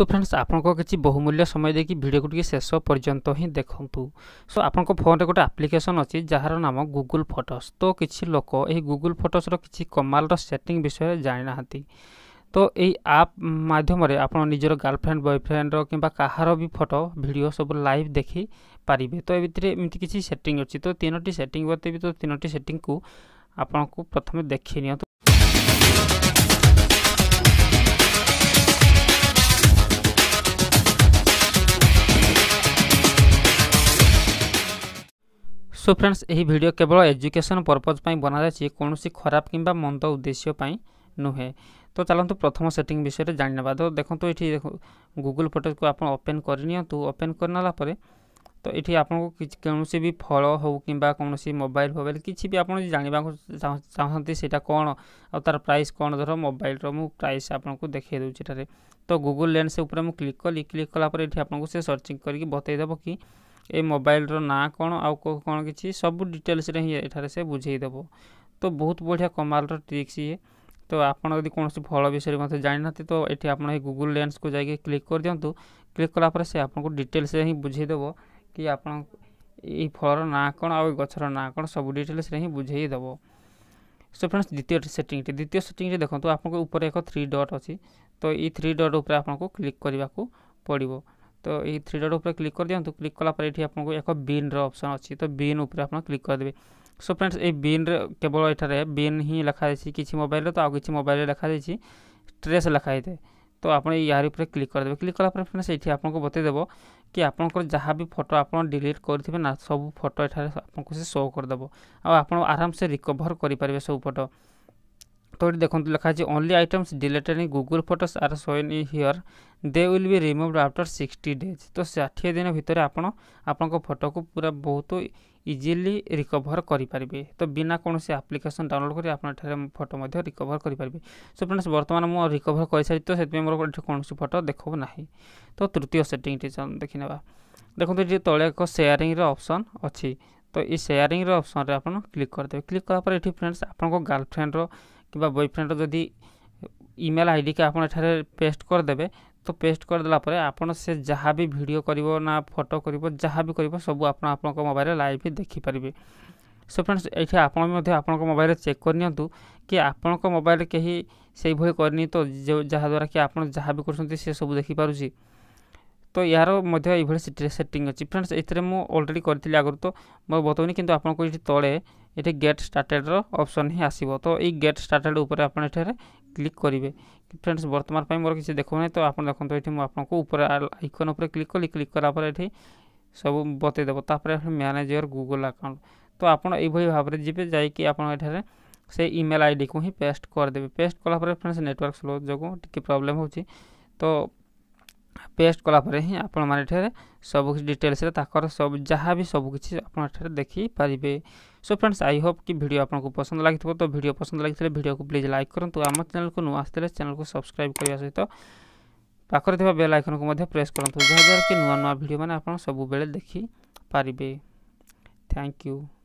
তো ଫ୍ରେଣ୍ଡସ୍ ଆପଣଙ୍କ କିଛି ବହୁମୂଲ୍ୟ ସମୟ ଦେଇକି ଭିଡ଼ିଓକୁ ଟିକେ ଶେଷ ପର୍ଯ୍ୟନ୍ତ ହିଁ ଦେଖନ୍ତୁ ସୋ ଆପଣଙ୍କ ଫୋନ୍ରେ ଗୋଟେ ଆପ୍ଲିକେସନ୍ ଅଛି ଯାହାର ନାମ ଗୁଗୁଲ୍ ଫଟୋସ୍ ତ କିଛି ଲୋକ ଏହି ଗୁଗୁଲ୍ ଫଟୋସ୍ର କିଛି କମାଲର ସେଟିଂ ବିଷୟରେ ଜାଣିନାହାନ୍ତି ତ ଏଇ ଆପ୍ ମାଧ୍ୟମରେ ଆପଣ ନିଜର ଗାର୍ଲଫ୍ରେଣ୍ଡ ବୟଫ୍ରେଣ୍ଡର କିମ୍ବା କାହାର ବି ଫଟୋ ଭିଡ଼ିଓ ସବୁ ଲାଇଭ୍ ଦେଖି ପାରିବେ ତ ଏ ଭିତରେ ଏମିତି କିଛି ସେଟିଂ ଅଛି ତ ତିନୋଟି ସେଟିଂ ବର୍ତ୍ତେ ବି ତ ତିନୋଟି ସେଟିଂକୁ ଆପଣଙ୍କୁ ପ୍ରଥମେ ଦେଖି ନିଅନ୍ତୁ সো ফ্রেন্ডস এই ভিডিও কেবল এজুকেশন পর্পজ পাই বনাযাইছি কোণী খারাপ কিংবা মন্দ উদ্দেশ্য পাই নুহে তো চালু প্রথম সেটিং বিষয়ে জাঁ নেওয়া তো দেখুন এটি গুগল ফটোজকে আপনার ওপেন করে নিতু ওপেন করে নেলা পরে তো এটি আপনার কৌশি বি ফল হো কিংবা কৌশি মোবাইল ফোবাইল কিছু বি আপনার জাঁয়া চাহিদা সেটা কোণ আর প্রাইস কোণ ধর মোবাইলর মু প্রাইস আপনার দেখাই দেছি এটার তো গুগল লেন্স উপরে মু ক্লিক কলি ক্লিক কলাপরে এটি আপনার সে সর্চিং করি বতাই দেব কি ଏ ମୋବାଇଲର ନାଁ କ'ଣ ଆଉ କ'ଣ କିଛି ସବୁ ଡିଟେଲ୍ସରେ ହିଁ ଏଠାରେ ସେ ବୁଝେଇଦେବ ତ ବହୁତ ବଢ଼ିଆ କମାଲର ଟ୍ରିକ୍ସ ଇଏ ତ ଆପଣ ଯଦି କୌଣସି ଫଳ ବିଷୟରେ ମଧ୍ୟ ଜାଣିନାହାନ୍ତି ତ ଏଠି ଆପଣ ଏଇ ଗୁଗୁଲ୍ ଲେନ୍ସକୁ ଯାଇକି କ୍ଲିକ୍ କରିଦିଅନ୍ତୁ କ୍ଲିକ୍ କଲା ପରେ ସେ ଆପଣଙ୍କୁ ଡିଟେଲ୍ସରେ ହିଁ ବୁଝେଇଦେବ କି ଆପଣ ଏଇ ଫଳର ନାଁ କ'ଣ ଆଉ ଏ ଗଛର ନାଁ କ'ଣ ସବୁ ଡିଟେଲ୍ସରେ ହିଁ ବୁଝେଇଦେବ ସୋ ଫ୍ରେଣ୍ଡସ୍ ଦ୍ୱିତୀୟ ସେଟିଂଟି ଦ୍ୱିତୀୟ ସେଟିଂରେ ଦେଖନ୍ତୁ ଆପଣଙ୍କ ଉପରେ ଏକ ଥ୍ରୀ ଡଟ୍ ଅଛି ତ ଏଇ ଥ୍ରୀ ଡଟ୍ ଉପରେ ଆପଣଙ୍କୁ କ୍ଲିକ୍ କରିବାକୁ ପଡ଼ିବ তো এই থ୍ରୀ ଡଟ୍ ଉପରେ କ୍ଲିକ୍ କରିଦିଅନ୍ତୁ କ୍ଲିକ୍ କଲାପରେ ଏଠି ଆପଣଙ୍କୁ ଏକ ବିନ୍ର ଅପସନ୍ ଅଛି ତ ବିନ୍ ଉପରେ ଆପଣ କ୍ଲିକ୍ କରିଦେବେ ସୋ ଫ୍ରେଣ୍ଡସ୍ ଏଇ ବିନ୍ରେ କେବଳ ଏଠାରେ ବିନ୍ ହିଁ ଲେଖାଯାଇଛି କିଛି ମୋବାଇଲରେ ତ ଆଉ କିଛି ମୋବାଇଲରେ ଲେଖାଯାଇଛି ଟ୍ରେସ୍ ଲେଖା ହେଇଥାଏ ତ ଆପଣ ୟାରି ଉପରେ କ୍ଲିକ୍ କରିଦେବେ କ୍ଲିକ୍ କଲାପରେ ଫ୍ରେଣ୍ଡସ୍ ଏଠି ଆପଣଙ୍କୁ ବତେଇଦେବ କି ଆପଣଙ୍କର ଯାହା ବି ଫଟୋ ଆପଣ ଡିଲିଟ୍ କରିଥିବେ ନା ସବୁ ଫଟୋ ଏଠାରେ ଆପଣଙ୍କୁ ସେ ଶୋ କରିଦେବ ଆଉ ଆପଣ ଆରାମସେ ରିକଭର୍ କରିପାରିବେ ସବୁ ଫଟୋ ଟ୍ରାକ୍ଟୋରି ଦେଖନ୍ତୁ ଲେଖାହେଇଛି only items deleted in Google Photos are shown E here they will be removed after sixty days ତ ଷାଠିଏ ଦିନ ଭିତରେ ଆପଣ ଆପଣଙ୍କ ଫଟୋକୁ ପୁରା ବହୁତ ଇଜିଲି ରିକଭର କରିପାରିବେ ତ ବିନା କୌଣସି ଆପ୍ଲିକେସନ୍ ଡାଉନଲୋଡ଼୍ କରି ଆପଣ ଏଠାରେ ଫଟୋ ମଧ୍ୟ ରିକଭର କରିପାରିବେ ସୋ ଫ୍ରେଣ୍ଡସ୍ ବର୍ତ୍ତମାନ ମୁଁ ରିକଭର କରିସାରିଛି ତ ସେଥିପାଇଁ ମୋର ଏଠି କୌଣସି ଫଟୋ ଦେଖାଉ ନାହିଁ ତ ତୃତୀୟ ସେଟିଂଟି ଦେଖିନେବା ଦେଖନ୍ତୁ ଏଠି ତଳେ ଏକ ସେୟାରିଂର ଅପସନ୍ ଅଛି ତ ଏଇ ସେୟାରିଂର ଅପସନ୍ରେ ଆପଣ କ୍ଲିକ୍ କରିଦେବେ କ୍ଲିକ୍ କଲାପରେ ଏଠି ଫ୍ରେଣ୍ଡସ୍ ଆପଣଙ୍କ ଗାର୍ଲଫ୍ରେଣ୍ଡର কিংবা বয়ফ্রেন্ডর যদি ইমেল আইডিকে ଆପଣ ଏଠାରେ ପେଷ୍ଟ କରିଦେବେ ତ ପେଷ୍ଟ କରିଦେଲା ପରେ ଆପଣ ସେ ଯାହା ବି ଭିଡ଼ିଓ କରିବ ନା ଫଟୋ କରିବ ଯାହା ବି କରିବ ସବୁ ଆପଣ ଆପଣଙ୍କ ମୋବାଇଲରେ ଲାଇଭ୍ ଦେଖିପାରିବେ ସୋ ଫ୍ରେଣ୍ଡସ୍ ଏଇଠି ଆପଣ ମଧ୍ୟ ଆପଣଙ୍କ ମୋବାଇଲରେ ଚେକ୍ କରିନିଅନ୍ତୁ କି ଆପଣଙ୍କ ମୋବାଇଲରେ କେହି ସେଇଭଳି କରିନି ତ ଯାହାଦ୍ୱାରା କି ଆପଣ ଯାହା ବି କରୁଛନ୍ତି ସେ ସବୁ ଦେଖିପାରୁଛି ତ ଏହାର ମଧ୍ୟ ଏଇଭଳି ସେଟିଂ ଅଛି ଫ୍ରେଣ୍ଡସ୍ ଏଥିରେ ମୁଁ ଅଲରେଡ଼ି କରିଥିଲି ଆଗରୁ ତ ମୁଁ ବତାଉନି କିନ୍ତୁ ଆପଣଙ୍କୁ ଏଇଠି ତଳେ ଏଠି ଗେଟ୍ ଷ୍ଟାର୍ଟେଡ଼୍ର ଅପସନ୍ ହିଁ ଆସିବ ତ ଏଇ ଗେଟ୍ ଷ୍ଟାର୍ଟେଡ଼୍ ଉପରେ ଆପଣ ଏଠାରେ କ୍ଲିକ୍ କରିବେ ଫ୍ରେଣ୍ଡସ୍ ବର୍ତ୍ତମାନ ପାଇଁ ମୋର କିଛି ଦେଖାଉନାହିଁ ତ ଆପଣ ଦେଖନ୍ତୁ ଏଠି ମୁଁ ଆପଣଙ୍କୁ ଉପରେ ଆଇକନ୍ ଉପରେ କ୍ଲିକ୍ କଲି କ୍ଲିକ୍ କଲା ପରେ ଏଠି ସବୁ ବତେଇଦେବ ତାପରେ ମ୍ୟାନେଜର୍ ଗୁଗଲ୍ ଆକାଉଣ୍ଟ ତ ଆପଣ ଏଇଭଳି ଭାବରେ ଯିବେ ଯାଇକି ଆପଣ ଏଠାରେ ସେ ଇମେଲ୍ ଆଇଡ଼ିକୁ ହିଁ ପେଷ୍ଟ କରିଦେବେ ପେଷ୍ଟ କଲା ପରେ ଫ୍ରେଣ୍ଡସ୍ ନେଟୱାର୍କ ସ୍ଲୋ ଯୋଗୁଁ ଟିକେ ପ୍ରୋବ୍ଲେମ୍ ହେଉଛି ତ ପେଷ୍ଟ କଲା ପରେ ହିଁ ଆପଣମାନେ ଏଠାରେ ସବୁକିଛି ଡିଟେଲ୍ସରେ ତାଙ୍କର ସବୁ ଯାହା ବି ସବୁକିଛି ଆପଣ ଏଠାରେ ଦେଖିପାରିବେ ସୋ ଫ୍ରେଣ୍ଡସ୍ ଆଇ ହୋପ୍ କି ଭିଡ଼ିଓ ଆପଣଙ୍କୁ ପସନ୍ଦ ଲାଗିଥିବ ତ ଭିଡ଼ିଓ ପସନ୍ଦ ଲାଗିଥିଲେ ଭିଡ଼ିଓକୁ ପ୍ଲିଜ୍ ଲାଇକ୍ କରନ୍ତୁ ଆମ ଚ୍ୟାନେଲକୁ ନୂଆ ଆସିଥିଲେ ଚ୍ୟାନେଲକୁ ସବସ୍କ୍ରାଇବ୍ କରିବା ସହିତ ପାଖରେ ଥିବା ବେଲ୍ ଆଇକନ୍କୁ ମଧ୍ୟ ପ୍ରେସ୍ କରନ୍ତୁ ଯାହାଦ୍ୱାରା କି ନୂଆ ନୂଆ ଭିଡ଼ିଓମାନେ ଆପଣ ସବୁବେଳେ ଦେଖିପାରିବେ ଥ୍ୟାଙ୍କ ୟୁ